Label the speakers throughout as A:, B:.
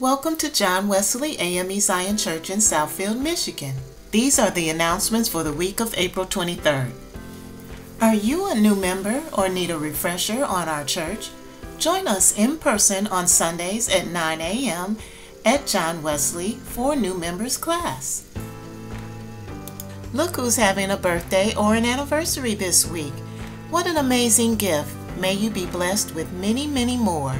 A: Welcome to John Wesley AME Zion Church in Southfield, Michigan. These are the announcements for the week of April 23rd. Are you a new member or need a refresher on our church? Join us in person on Sundays at 9 a.m. at John Wesley for new members class. Look who's having a birthday or an anniversary this week. What an amazing gift. May you be blessed with many, many more.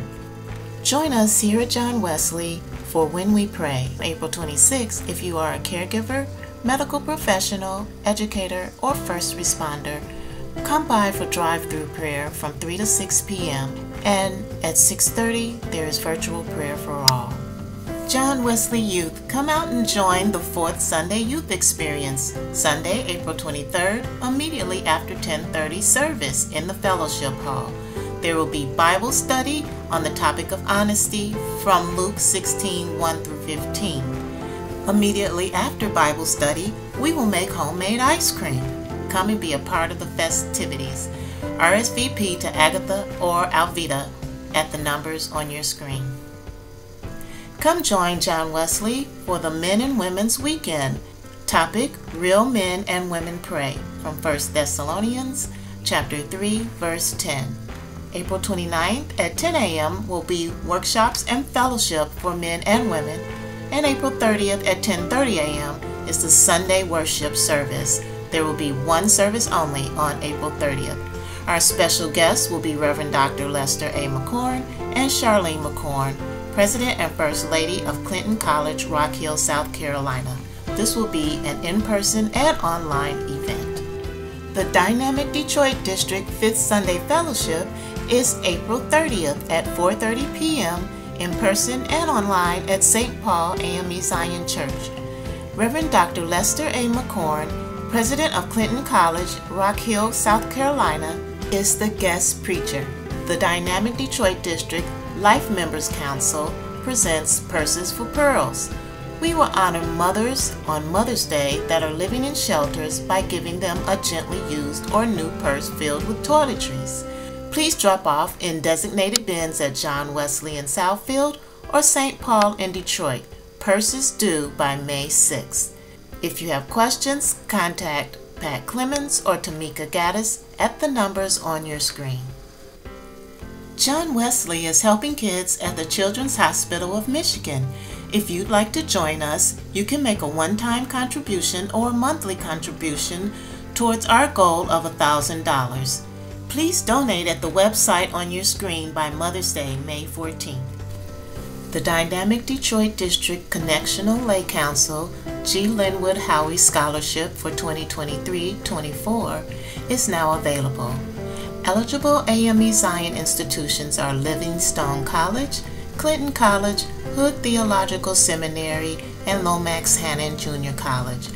A: Join us here at John Wesley for When We Pray, April 26th, if you are a caregiver, medical professional, educator, or first responder. Come by for drive-through prayer from 3 to 6 p.m. and at 6:30 there is virtual prayer for all. John Wesley Youth, come out and join the fourth Sunday Youth Experience, Sunday, April 23rd, immediately after 10:30 service in the fellowship hall. There will be Bible study on the topic of honesty from Luke 16 1 through 15. Immediately after Bible study, we will make homemade ice cream. Come and be a part of the festivities. RSVP to Agatha or Alvita at the numbers on your screen. Come join John Wesley for the Men and Women's Weekend. Topic Real Men and Women Pray from 1 Thessalonians chapter 3 verse 10. April 29th at 10 a.m. will be workshops and fellowship for men and women, and April 30th at 10:30 a.m. is the Sunday worship service. There will be one service only on April 30th. Our special guests will be Reverend Dr. Lester A. McCorn and Charlene McCorn, President and First Lady of Clinton College, Rock Hill, South Carolina. This will be an in-person and online event. The Dynamic Detroit District Fifth Sunday Fellowship is April 30th at 4.30 p.m. in person and online at St. Paul AME Zion Church. Reverend Dr. Lester A. McCorn, President of Clinton College, Rock Hill, South Carolina, is the guest preacher. The Dynamic Detroit District Life Members Council presents Purses for Pearls. We will honor mothers on Mother's Day that are living in shelters by giving them a gently used or new purse filled with toiletries. Please drop off in designated bins at John Wesley in Southfield or St. Paul in Detroit. Purses due by May 6th. If you have questions, contact Pat Clemens or Tamika Gaddis at the numbers on your screen. John Wesley is helping kids at the Children's Hospital of Michigan. If you'd like to join us, you can make a one-time contribution or a monthly contribution towards our goal of $1,000. Please donate at the website on your screen by Mother's Day, May 14th. The Dynamic Detroit District Connectional Lay Council G. Linwood Howie Scholarship for 2023-24 is now available. Eligible AME Zion institutions are Livingstone College, Clinton College, Hood Theological Seminary, and Lomax Hannon Junior College.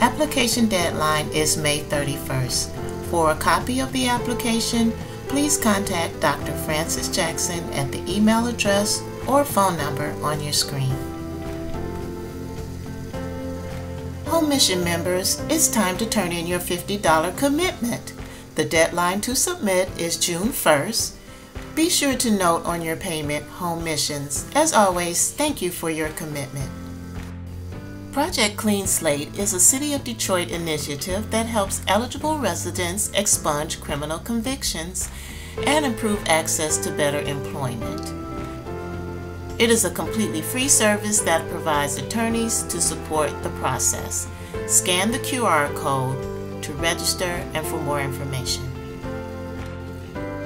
A: Application deadline is May 31st. For a copy of the application, please contact Dr. Francis Jackson at the email address or phone number on your screen. Home Mission members, it's time to turn in your $50 commitment. The deadline to submit is June 1st. Be sure to note on your payment Home Missions. As always, thank you for your commitment. Project Clean Slate is a City of Detroit initiative that helps eligible residents expunge criminal convictions and improve access to better employment. It is a completely free service that provides attorneys to support the process. Scan the QR code to register and for more information.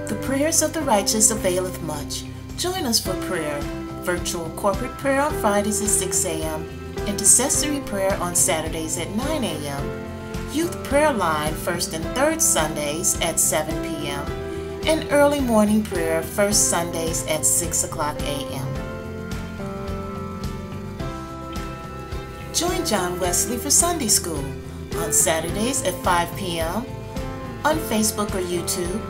A: The prayers of the righteous availeth much. Join us for prayer. Virtual corporate prayer on Fridays at 6 a.m intercessory prayer on Saturdays at 9 a.m., youth prayer line first and third Sundays at 7 p.m., and early morning prayer first Sundays at 6 o'clock a.m. Join John Wesley for Sunday School on Saturdays at 5 p.m., on Facebook or YouTube,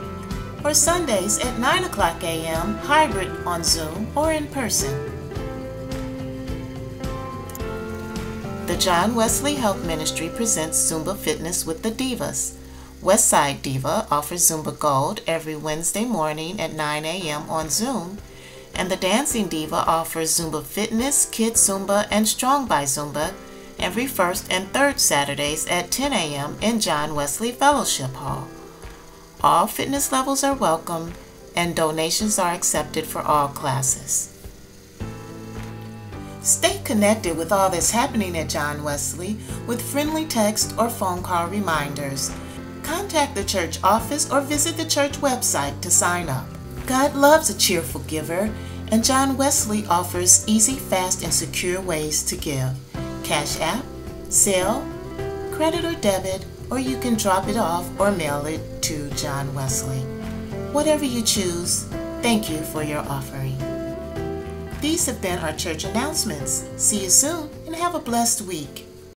A: or Sundays at 9 o'clock a.m., hybrid on Zoom or in person. John Wesley Health Ministry presents Zumba Fitness with the Divas. Westside Diva offers Zumba Gold every Wednesday morning at 9 a.m. on Zoom, And the Dancing Diva offers Zumba Fitness, Kids Zumba, and Strong by Zumba every first and third Saturdays at 10 a.m. in John Wesley Fellowship Hall. All fitness levels are welcome and donations are accepted for all classes. Stay connected with all that's happening at John Wesley with friendly text or phone call reminders. Contact the church office or visit the church website to sign up. God loves a cheerful giver, and John Wesley offers easy, fast, and secure ways to give. Cash App, Zelle, credit or debit, or you can drop it off or mail it to John Wesley. Whatever you choose, thank you for your offering. These have been our church announcements. See you soon and have a blessed week.